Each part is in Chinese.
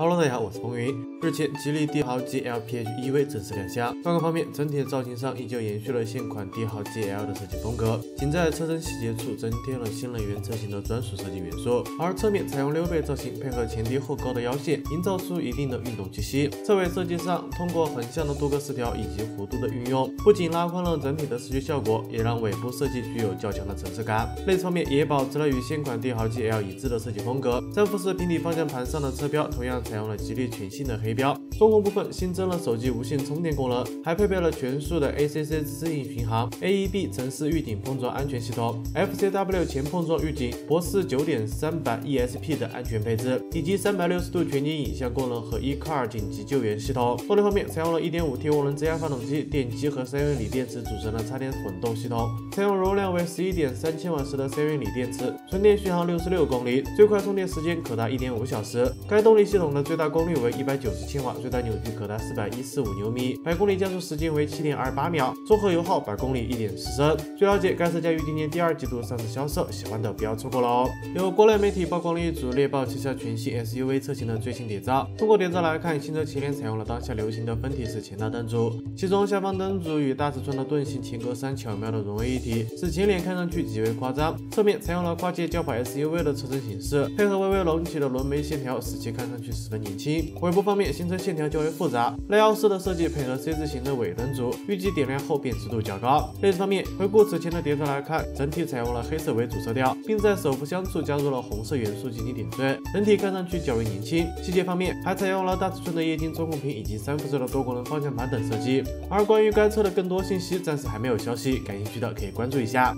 Hello，大家好，我是风云。日前，吉利帝豪 GL PHEV 正式亮相。外观方面，整体的造型上依旧延续了现款帝豪 GL 的设计风格，仅在车身细节处增添了新能源车型的专属设计元素。而侧面采用溜背造型，配合前低后高的腰线，营造出一定的运动气息。侧尾设计上，通过横向的多个饰条以及弧度的运用，不仅拉宽了整体的视觉效果，也让尾部设计具有较强的层次感。内侧面也保持了与现款帝豪 GL 一致的设计风格。三辐式平底方向盘上的车标同样采用了吉利全新的黑标。中控部分新增了手机无线充电功能，还配备了全速的 ACC 自适应巡航、AEB 城市预警碰撞安全系统、FCW 前碰撞预警、博士九点三版 ESP 的安全配置，以及三百六十度全景影像功能和 eCar 紧急救援系统。动力方面，采用了 1.5T 涡轮增压发动机，电机和三元锂电池组成的插电混动系统，采用容量为11.3千瓦时的三元锂电池，纯电续航66公里，最快充电时间可达1.5小时。该动力系统呢的最大功率为190千瓦，最大扭矩可达4.145牛米，百公里加速时间为7.28秒，综合油耗百公里1.4升。据了解，该车将于今年第二季度上市销售，喜欢的不要错过了哦。有国内媒体曝光了一组猎豹旗下全新 SUV 车型的最新谍照。通过谍照来看，新车前脸采用了当下流行的分体式前大灯组，其中下方灯组与大尺寸的盾形前格栅巧妙的融为一体，使前脸看上去极为夸张。侧面采用了跨界轿跑 SUV 的车身形式，配合微微隆起的轮眉线条，使其看上去十分年轻。尾部方面，新车线条较为复杂，内凹式的设计配合 C 字形的尾灯组，预计点亮后辨识度较高。内饰方面，回顾此前的谍照来看，整体采用了黑色为主色调，并在手扶箱处加入了红色元素进行点缀，整体看上去较为年轻。细节方面，还采用了大尺寸的液晶中控屏以及三辐式的多功能方向盘等设计。而关于该车的更多信息，暂时还没有消息，感兴趣的可以关注一下。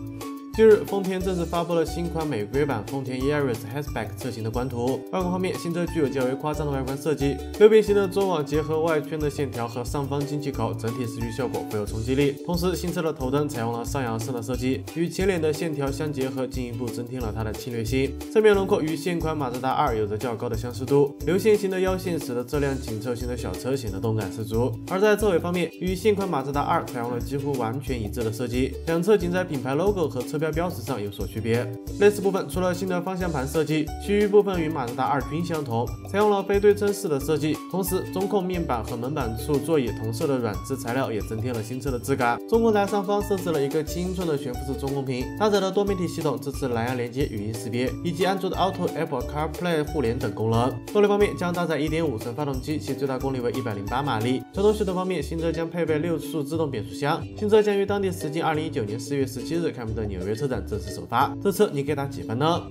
近日，丰田正式发布了新款美规版丰田 Yaris Hatchback 车型的官图。外观方面，新车具有较为夸张的外观设计，六边形的中网结合外圈的线条和上方进气口，整体视觉效果富有冲击力。同时，新车的头灯采用了上扬式的设计，与前脸的线条相结合，进一步增添了它的侵略性。侧面轮廓与现款马自达二有着较高的相似度，流线型的腰线使得这辆紧凑型的小车显得动感十足。而在侧尾方面，与现款马自达二采用了几乎完全一致的设计，两侧仅在品牌 logo 和车标标识上有所区别。内饰部分除了新的方向盘设计，其余部分与马自达二均相同，采用了非对称式的设计。同时，中控面板和门板处座椅同色的软质材料也增添了新车的质感。中控台上方设置了一个七英寸的悬浮式中控屏，搭载了多媒体系统，支持蓝牙连接、语音识别以及安卓的 Auto、Apple CarPlay 互联等功能。动力方面将搭载1.5升发动机，其最大功率为108马力。传动系统方面，新车将配备六速自动变速箱。新车将于当地时间2019年4月17日开幕的纽约车展正式首发，这车你给打几分呢？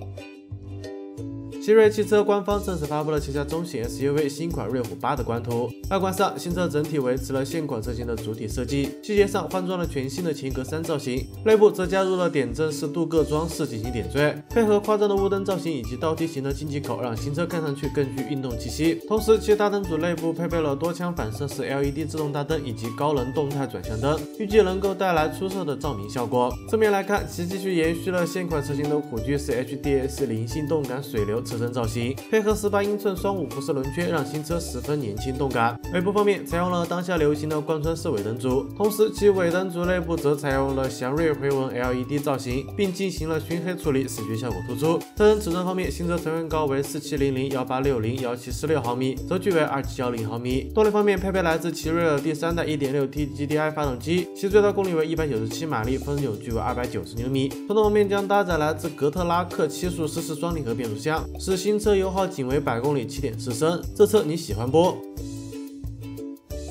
奇瑞汽车官方正式发布了旗下中型 SUV 新款瑞虎8的官图。外观上，新车整体维持了现款车型的主体设计，细节上换装了全新的前格栅造型，内部则加入了点阵式镀铬装饰进行点缀，配合夸张的雾灯造型以及倒梯形的进气口，让新车看上去更具运动气息。同时，其大灯组内部配备了多腔反射式 LED 自动大灯以及高能动态转向灯，预计能够带来出色的照明效果。正面来看，其继续延续了现款车型的虎踞式 HDS 灵性动感水流。车身造型配合十八英寸双五辐式轮圈，让新车十分年轻动感。尾部方面采用了当下流行的贯穿式尾灯组，同时其尾灯组内部则采用了祥瑞回纹 LED 造型，并进行了熏黑处理，视觉效果突出。车身尺寸方面，新车车身高为四七零零幺八六零幺七四六毫米，轴距为二七幺零毫米。动力方面配备来自奇瑞的第三代一点六 T GDI 发动机，其最大功率为一百九十七马力，峰值扭矩为二百九十牛米。传动方面将搭载来自格特拉克七速湿式双离合变速箱，使新车油耗仅为百公里七点四升，这车你喜欢不？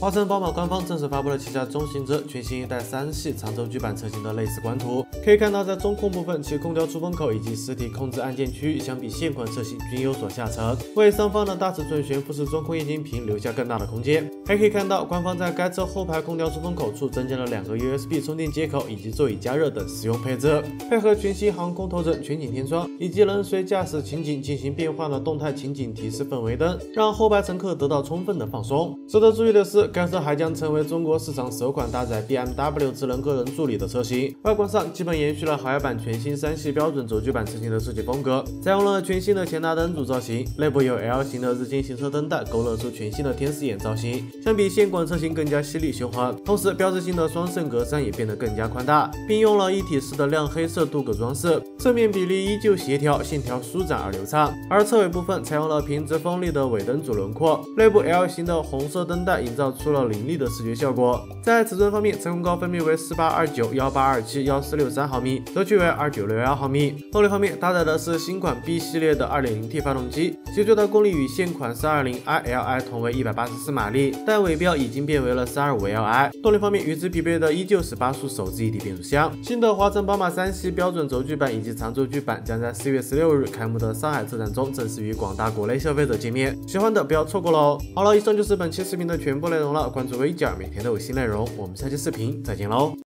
华晨宝马官方正式发布了旗下中型车全新一代三系长轴距版车型的内饰官图。可以看到，在中控部分，其空调出风口以及实体控制按键区域相比现款车型均有所下沉，为上方的大尺寸悬浮式中控液晶屏留下更大的空间。还可以看到，官方在该车后排空调出风口处增加了两个 USB 充电接口以及座椅加热等实用配置，配合全新航空头枕全景天窗以及能随驾驶情景进行变换的动态情景提示氛围灯，让后排乘客得到充分的放松。值得注意的是，该车还将成为中国市场首款搭载 BMW 智能个人助理的车型。外观上基本延续了豪华版全新三系标准轴距版车型的设计风格，采用了全新的前大灯组造型，内部有 L 型的日间行车灯带勾勒出全新的天使眼造型，相比现款车型更加犀利凶悍。同时，标志性的双肾格栅也变得更加宽大，并用了一体式的亮黑色镀铬装饰，侧面比例依旧协调，线条舒展而流畅。而侧尾部分采用了平直锋利的尾灯组轮廓，内部 L 型的红色灯带营造出出了凌厉的视觉效果。在尺寸方面，车控高分别为四八二九、幺八二七、幺四六三毫米，轴距为二九六幺毫米。动力方面，搭载的是新款 B 系列的二点零 T 发动机，其最大功率与现款三二零 iLi 同为一百八十四马力，但尾标已经变为了三二五 Li。动力方面，与之匹配的依旧是八速手自一体变速箱。新的华晨宝马三系标准轴距版以及长轴距版将在四月十六日开幕的上海车展中正式与广大国内消费者见面，喜欢的不要错过喽！好了，以上就是本期视频的全部内容了，关注微姐，每天都有新内容，我们下期视频再见喽！